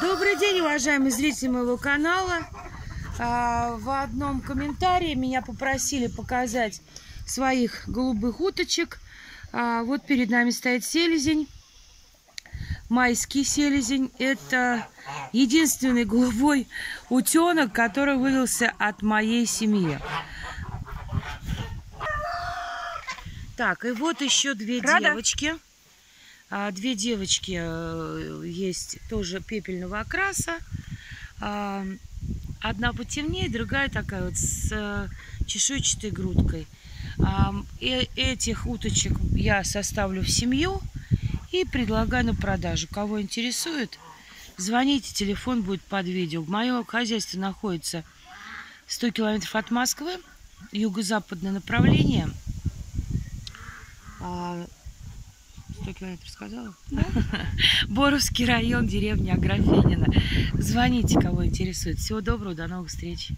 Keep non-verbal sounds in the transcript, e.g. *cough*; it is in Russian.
Добрый день, уважаемые зрители моего канала. А, В одном комментарии меня попросили показать своих голубых уточек. А, Вот перед нами стоит селезень. Майский селезень. Это единственный голубой утенок, который вывелся от моей семьи. Так, и вот еще две Рада? девочки. А, Две девочки э, есть тоже пепельного окраса. А, Одна потемнее, другая такая вот с э, чешуйчатой грудкой. А, э- Этих уточек я составлю в семью и предлагаю на продажу. Кого интересует, звоните, телефон будет под видео. Мое хозяйство находится 100 километров от Москвы, юго-западное направление. А, 100 километров сказала? *laughs* Боровский район, деревня Аграфенина. Звоните, кого интересует. Всего доброго, до новых встреч.